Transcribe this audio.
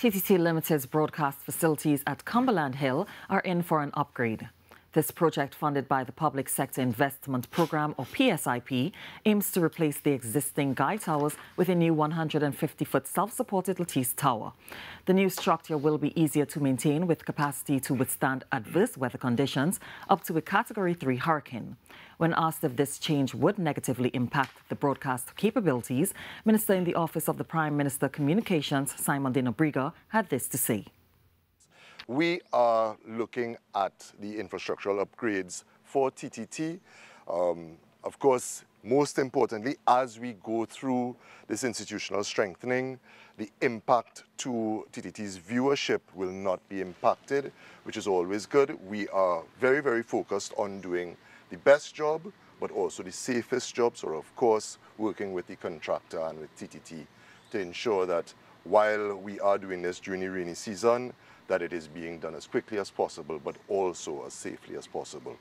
TTT Limited's broadcast facilities at Cumberland Hill are in for an upgrade. This project, funded by the Public Sector Investment Program, or PSIP, aims to replace the existing Guy Towers with a new 150-foot self-supported lattice tower. The new structure will be easier to maintain with capacity to withstand adverse weather conditions up to a Category 3 hurricane. When asked if this change would negatively impact the broadcast capabilities, Minister in the Office of the Prime Minister Communications, Symon de Nobriga, had this to say. We are looking at the infrastructural upgrades for TTT. Um, of course, most importantly, as we go through this institutional strengthening, the impact to TTT's viewership will not be impacted, which is always good. We are very, very focused on doing the best job, but also the safest job. So, of course, working with the contractor and with TTT to ensure that while we are doing this during the rainy season, that it is being done as quickly as possible, but also as safely as possible.